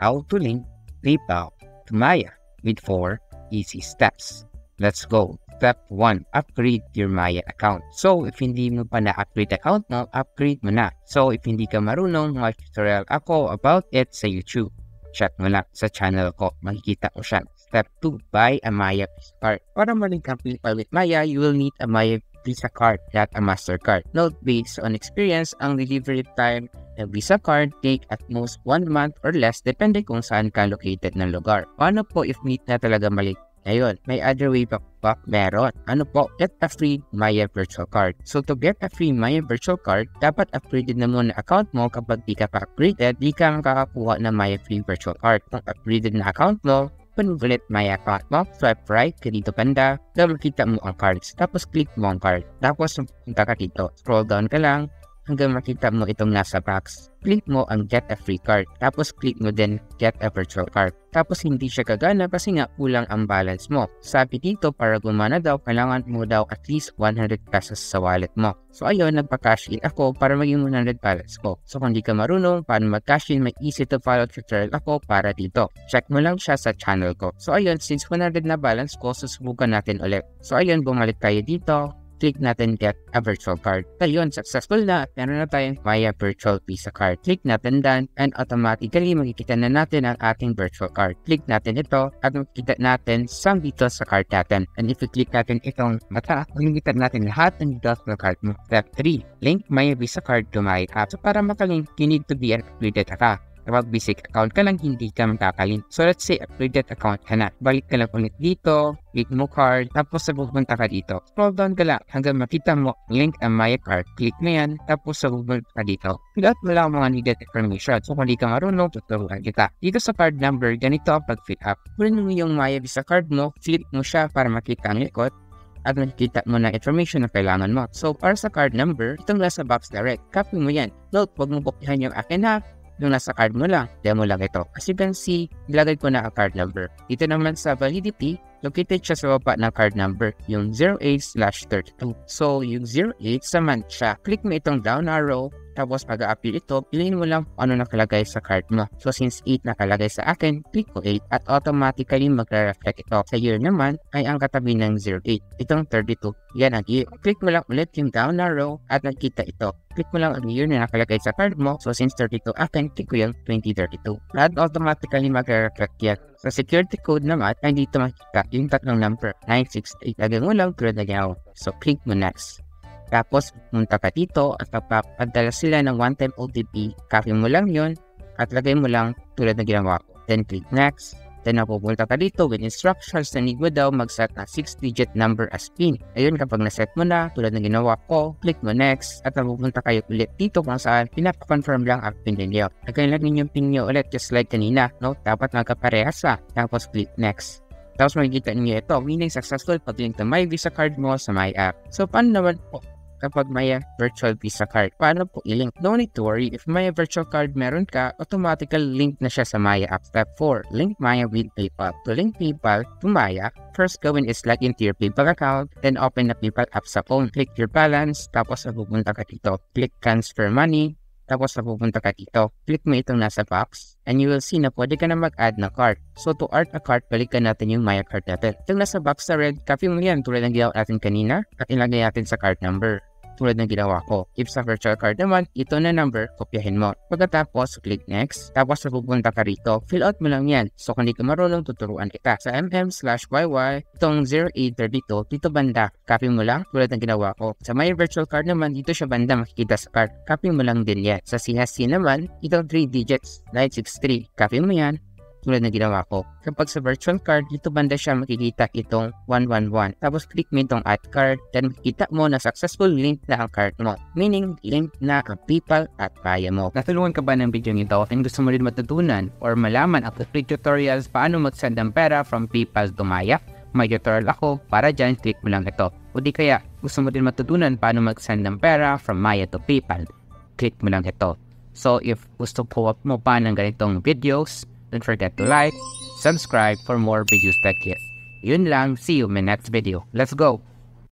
how to link PayPal to Maya with 4 easy steps. Let's go. Step 1. Upgrade your Maya account. So, if hindi mo pa na-upgrade account mo, upgrade mo na. So, if hindi ka marunong, may tutorial ako about it sa YouTube. Check mo lang sa channel ko. Makikita ko siya. Step 2. Buy a Maya Visa card. Para malink ang PayPal with Maya, you will need a Maya Visa card, not a MasterCard. Note, based on experience, ang delivery time ng Visa card take at most 1 month or less depende kung saan ka located ng lugar. Paano po if meet na talaga mali ngayon, may other way pa ba? Meron. Ano po? Get a free Maya virtual card. So to get a free Maya virtual card, dapat upgraded na muna account mo kapag di ka pa upgraded, di ka makakakuha ng Maya free virtual card. Kung upgraded na account mo, Panulit Maya account mo, swipe right dito banda, na makita mo ang cards. Tapos click mo ang card. Tapos punta ka dito. Scroll down ka lang hanggang makita mo itong nasa box. Click mo ang get a free card. Tapos click mo din get a virtual card. Tapos hindi siya kagana kasi nga kulang ang balance mo. Sabi dito para gumana daw, kailangan mo daw at least 100 pesos sa wallet mo. So ayun, nagpa-cash in ako para maging 100 balance ko. So kung di ka marunong paano mag-cash in, may easy to follow tutorial ako para dito. Check mo lang siya sa channel ko. So ayun, since 100 na balance ko, susubukan natin ulit. So ayun, bumalik tayo dito click natin get a virtual card. Ayun, successful na at meron na tayong Maya Virtual Visa Card. Click natin done and automatically makikita na natin ang ating virtual card. Click natin ito at makikita natin saan dito sa card natin. And if we click natin itong mata, makikita natin lahat ng details ng card mo. Step 3. Link Maya Visa Card to my app. So para makalink, you need to be an upgraded account kapag basic account ka lang, hindi ka makakalin. So let's say upgraded account ka na. Balik ka lang ulit dito, click mo card, tapos sa pupunta ka dito. Scroll down ka lang hanggang makita mo link ang my card. Click mo yan, tapos sa pupunta ka dito. Lahat mo lang mga needed information. So kung di ka marunong, tuturuan kita. Dito sa card number, ganito ang pag-fill up. Kunin mo yung Maya Visa card mo, flip mo siya para makita ang likod at makikita mo na information na kailangan mo. So, para sa card number, itong nasa box direct. Copy mo yan. Note, huwag mo kopyahan yung akin ha yung nasa card mo lang. Demo lang ito. As you can see, ilagay ko na ang card number. Dito naman sa validity, located siya sa baba ng card number, yung 08-32. So, yung 08 sa month siya. Click mo itong down arrow, tapos pag appeal ito, piliin mo lang ano nakalagay sa card mo. So since 8 nakalagay sa akin, click ko 8 at automatically magre-reflect ito. Sa year naman ay ang katabi ng 08. Itong 32. Yan ang year. Click mo lang ulit yung down arrow at nakita ito. Click mo lang ang year na nakalagay sa card mo. So since 32 akin, click ko yung 2032. At automatically magre-reflect yan. Sa security code naman ay dito makikita yung tatlong number 968. Lagyan mo lang tulad na yaw. So click mo next. Tapos, punta ka dito at papadala sila ng one-time OTP. Copy mo lang yon at lagay mo lang tulad na ginawa ko. Then, click next. Then, napupunta ka dito with instructions na need mo daw mag-set na 6-digit number as PIN. Ayun, kapag na-set mo na, tulad na ginawa ko, click mo next at napupunta kayo ulit dito kung saan pinapa-confirm lang ang PIN ninyo. Lagay lang ninyo yung PIN nyo ulit just like kanina. No? Dapat magkaparehas sa. Tapos, click next. Tapos makikita niyo ito, meaning successful pag-link na my Visa card mo sa my app. So, paano naman po kapag may virtual Visa card. Paano po i-link? No need to worry. If may virtual card meron ka, automatically link na siya sa Maya app. Step 4. Link Maya with PayPal. To link PayPal to Maya, first gawin is log into your PayPal account, then open the PayPal app sa phone. Click your balance, tapos pupunta ka dito. Click transfer money, tapos napupunta ka dito. Click mo itong nasa box and you will see na pwede ka na mag-add na card. So to add a card, balikan natin yung Maya card natin. Itong nasa box sa red, copy mo yan tulad ng ginawa natin kanina at ilagay natin sa card number tulad ng ginawa ko. If sa virtual card naman, ito na number, kopyahin mo. Pagkatapos, click next. Tapos pupunta ka rito. Fill out mo lang yan. So kung hindi ka marunong, tuturuan kita. Sa mm slash yy, itong 0832, dito banda, copy mo lang tulad ng ginawa ko. Sa my virtual card naman, dito siya banda makikita sa card. Copy mo lang din yan. Sa CSC naman, itong 3 digits, 963. Copy mo yan tulad na ginawa ko. Kapag sa virtual card, dito banda siya makikita itong 111. Tapos click mo itong add card, then makikita mo na successful link na ang card mo. Meaning, link na ang PayPal at kaya mo. Natulungan ka ba ng video nito and gusto mo rin matutunan or malaman ang free tutorials paano mag-send ng pera from PayPal to Maya? May tutorial ako para dyan, click mo lang ito. O di kaya, gusto mo din matutunan paano mag-send ng pera from Maya to PayPal? Click mo lang ito. So if gusto po mo pa ng ganitong videos, Don't forget to like, subscribe for more videos like this. Yun lang, see you in my next video. Let's go!